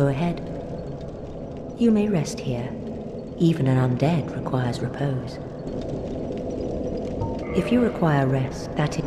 go ahead. You may rest here. Even an undead requires repose. If you require rest, that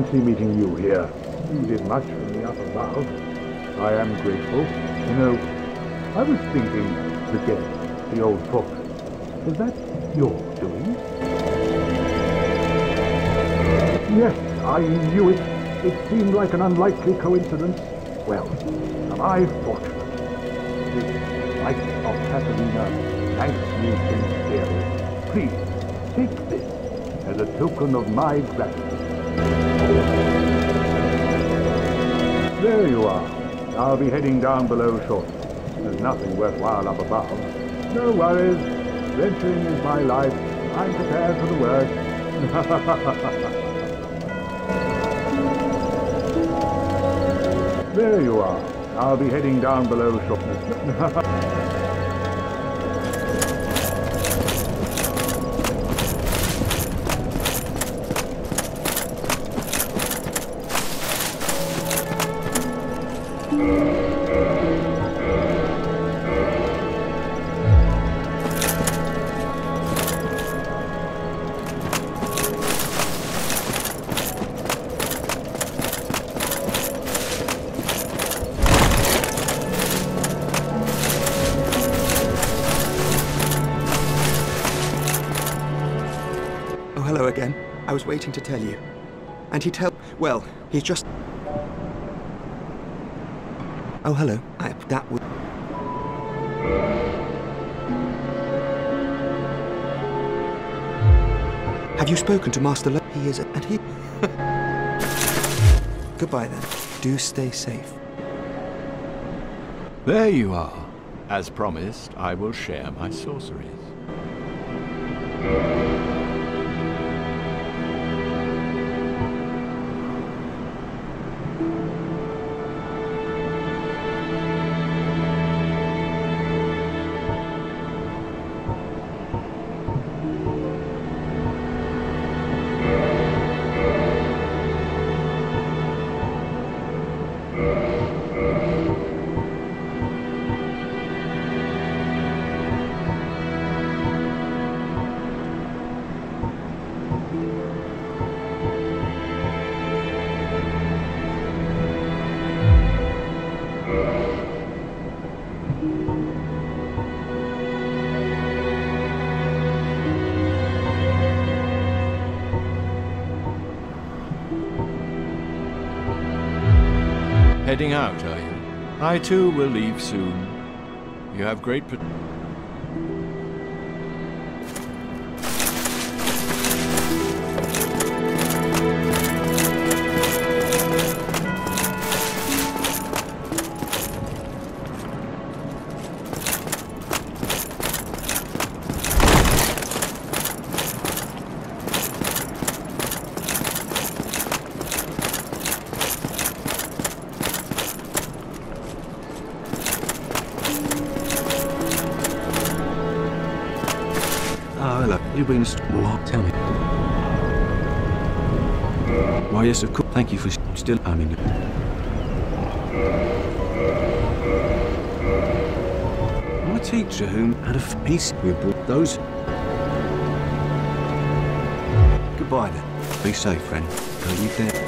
fancy meeting you here. You did much for me up above. I am grateful. You know, I was thinking, the gate, the old fortress, is that your doing? Yes, I knew it. It seemed like an unlikely coincidence. Well, am I fortunate? This light of Catarina thanks you sincerely. Please, take this as a token of my gratitude. There you are. I'll be heading down below shortly. There's nothing worthwhile up above. No worries. Venturing is my life. I'm prepared for the worst. there you are. I'll be heading down below shortly. And he tell... Well, he's just... Oh, hello. I... That would... Have you spoken to Master Lo... He is... And he... Goodbye, then. Do stay safe. There you are. As promised, I will share my sorceries. Heading out, are you? I too will leave soon. You have great. Still. Mean. My teacher, whom had a we brought those. Goodbye then. Be safe, friend. Don't you dare.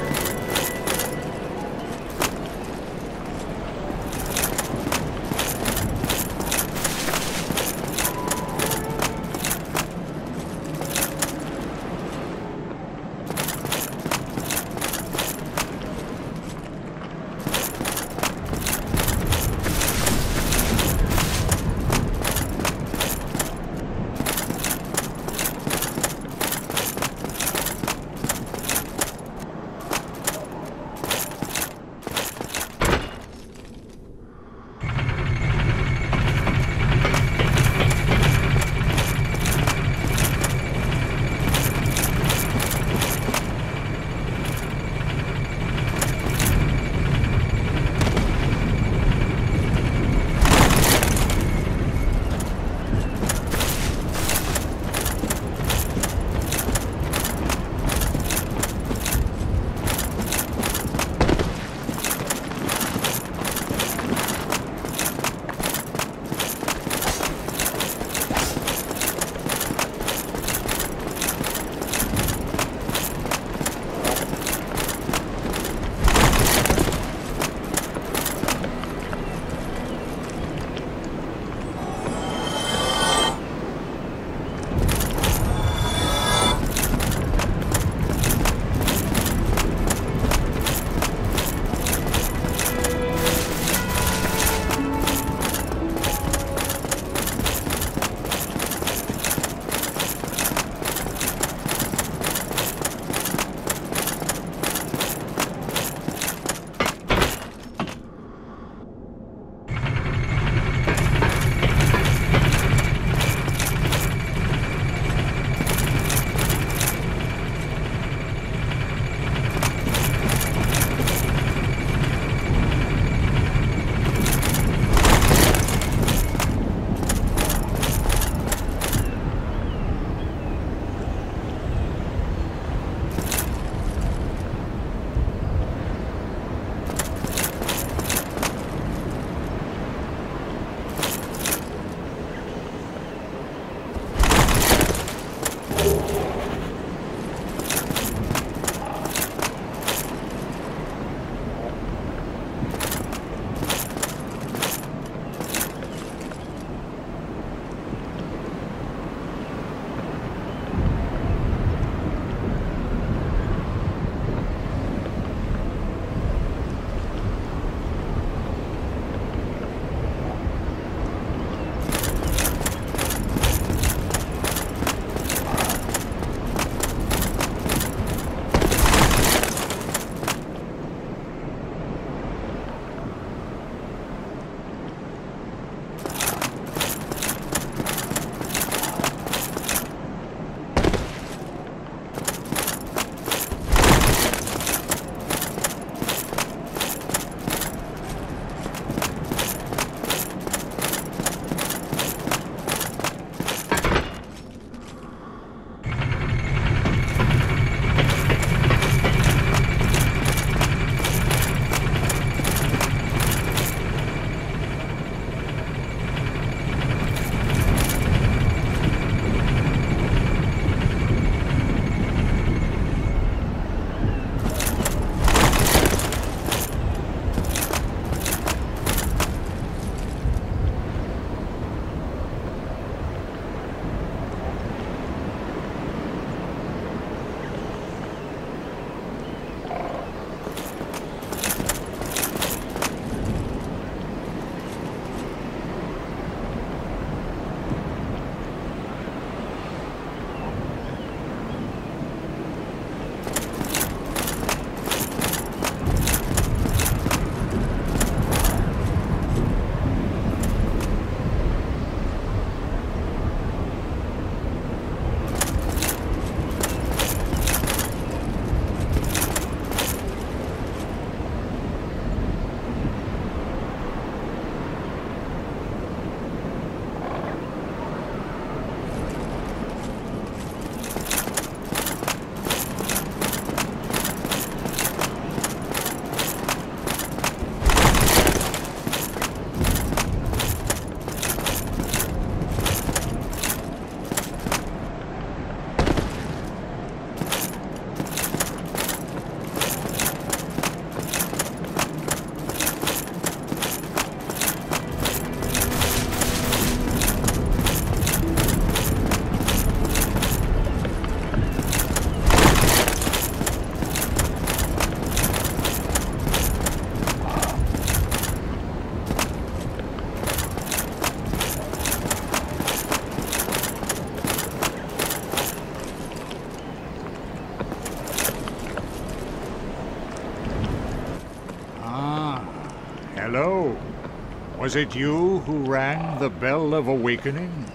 Was it you who rang the bell of awakening?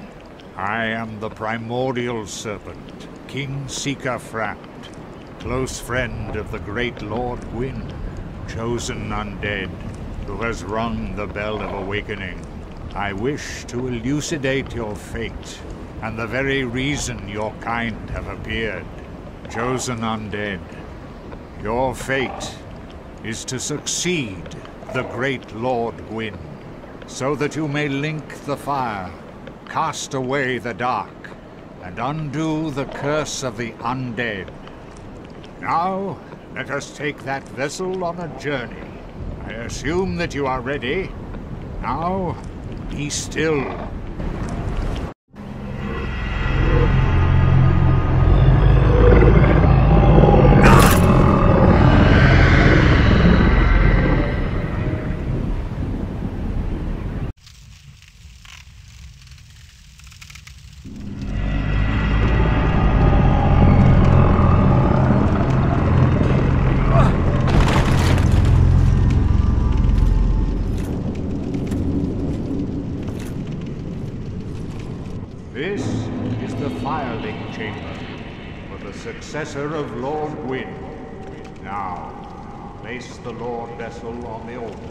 I am the primordial serpent, King Seeker Frampt, close friend of the great Lord Gwyn, chosen undead, who has rung the bell of awakening. I wish to elucidate your fate, and the very reason your kind have appeared. Chosen undead, your fate is to succeed the great Lord Gwyn, so that you may link the fire, cast away the dark, and undo the curse of the undead. Now, let us take that vessel on a journey. I assume that you are ready. Now, be still. Successor of Lord Gwyn. Now, place the Lord Vessel on the altar.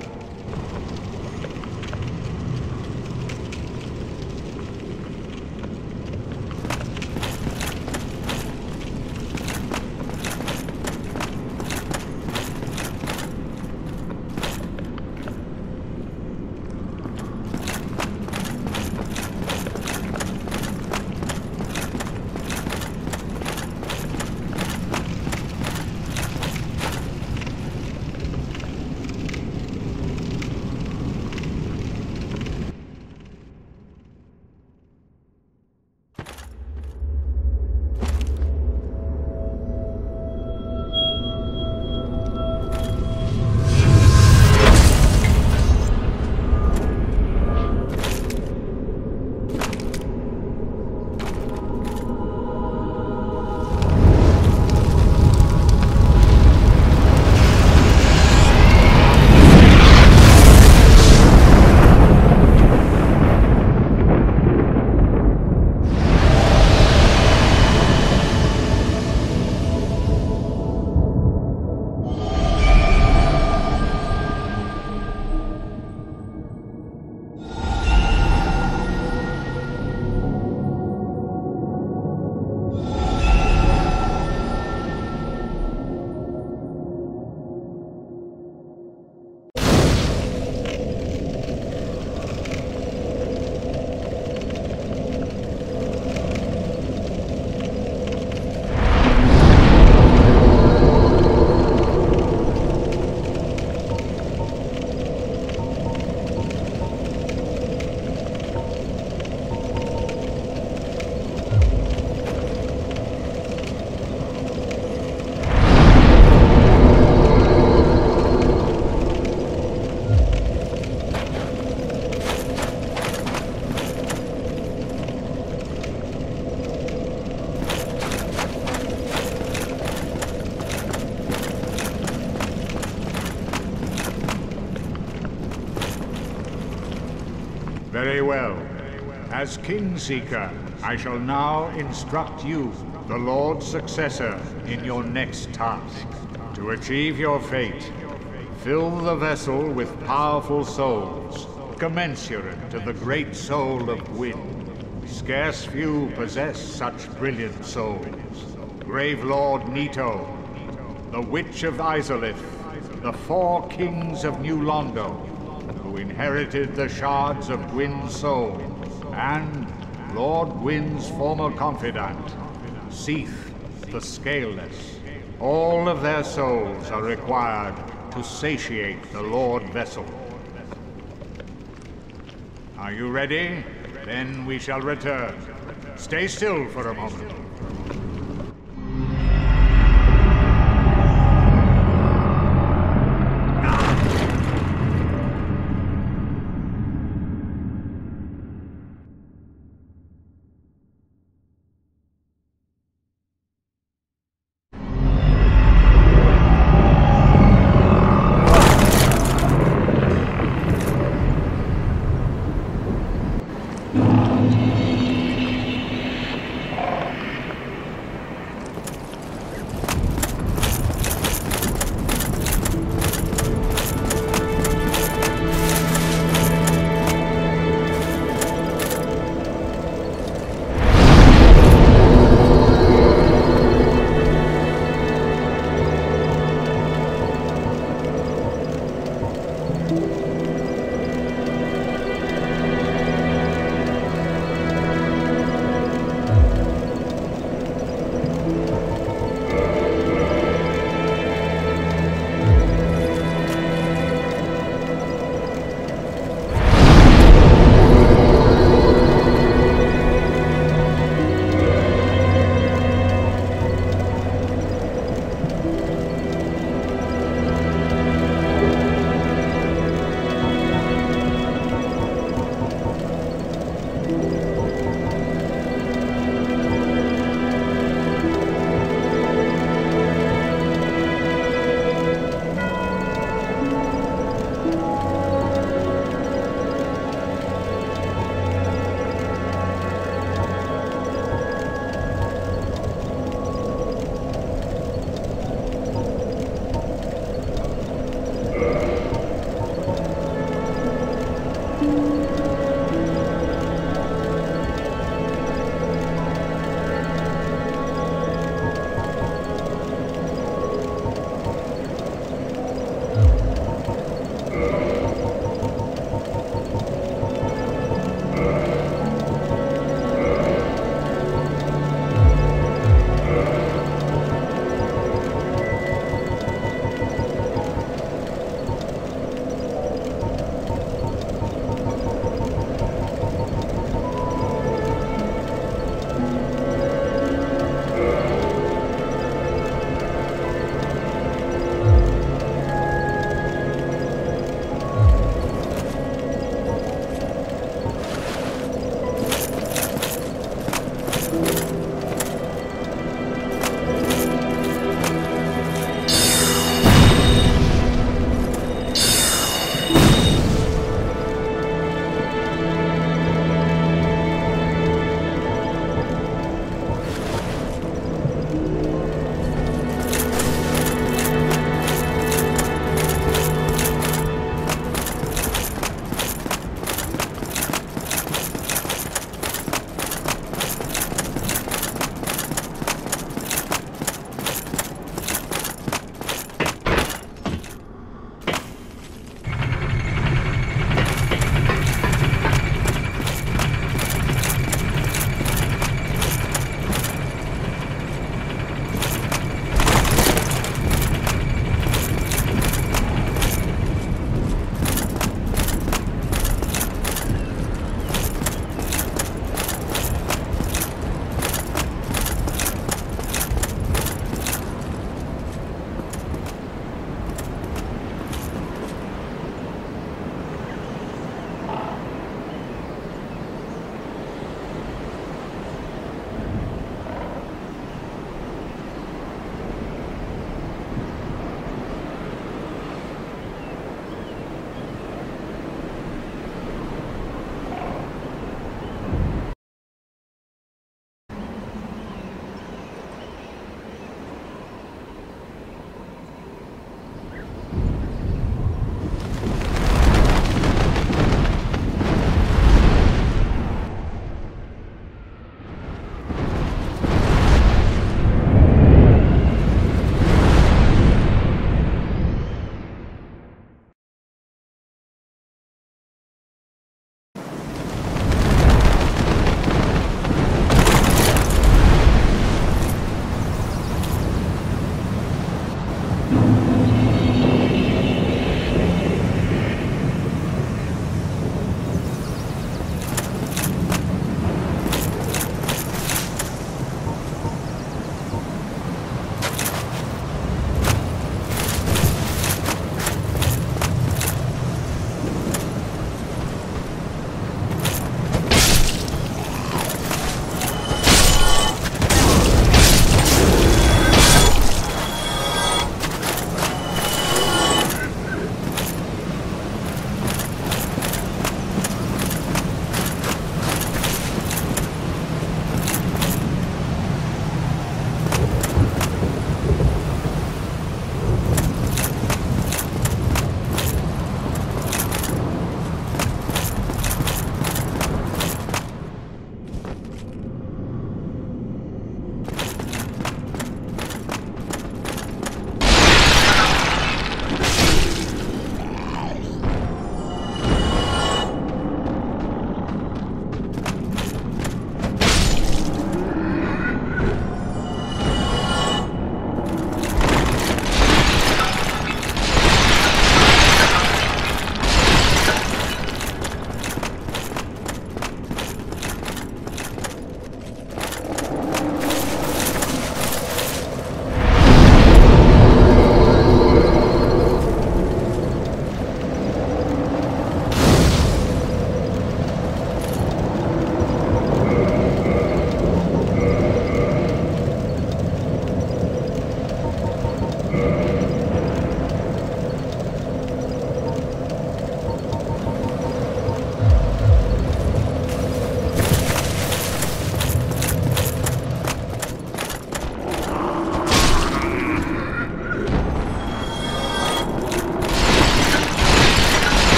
As King Seeker, I shall now instruct you, the Lord's successor, in your next task. To achieve your fate, fill the vessel with powerful souls, commensurate to the great soul of Gwyn. Scarce few possess such brilliant souls. Grave Lord Nito, the Witch of Izalith, the four kings of New Londo, who inherited the shards of Gwyn's soul, and Lord Gwyn's former confidant, Seath the Scaleless. All of their souls are required to satiate the Lord Vessel. Are you ready? Then we shall return. Stay still for a moment.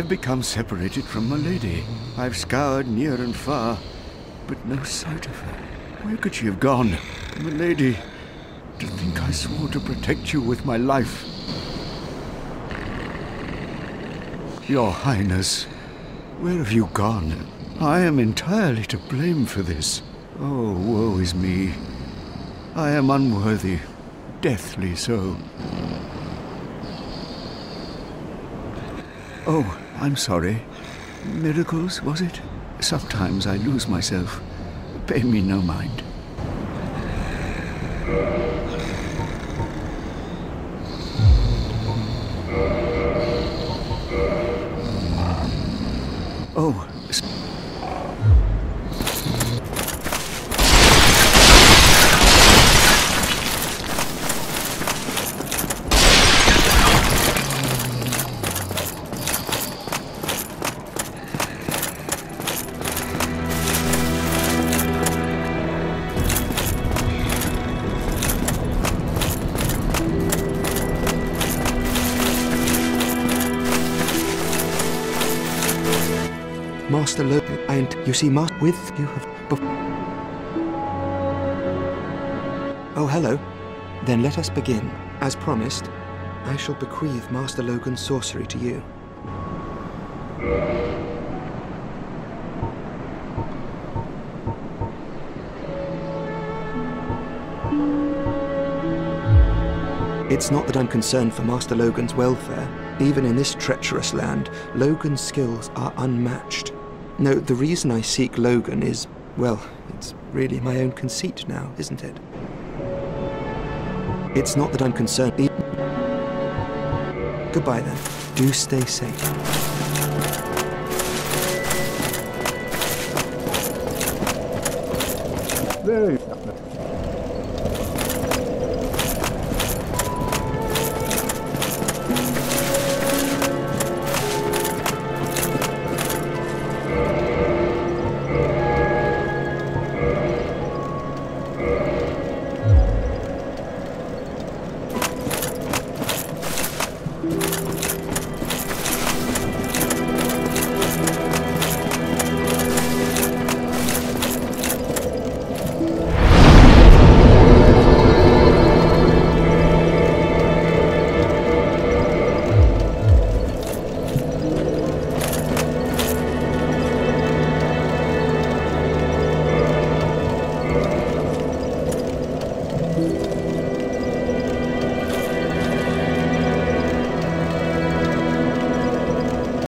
I've become separated from my lady. I've scoured near and far, but no sight of her. Where could she have gone? My lady, to think I swore to protect you with my life. Your Highness, where have you gone? I am entirely to blame for this. Oh, woe is me. I am unworthy, deathly so. Oh, I'm sorry. Miracles, was it? Sometimes I lose myself. Pay me no mind. With you have. oh, hello. Then let us begin. As promised, I shall bequeath Master Logan's sorcery to you. It's not that I'm concerned for Master Logan's welfare. Even in this treacherous land, Logan's skills are unmatched. No, the reason I seek Logan is, well, it's really my own conceit now, isn't it? It's not that I'm concerned. Goodbye then. Do stay safe. There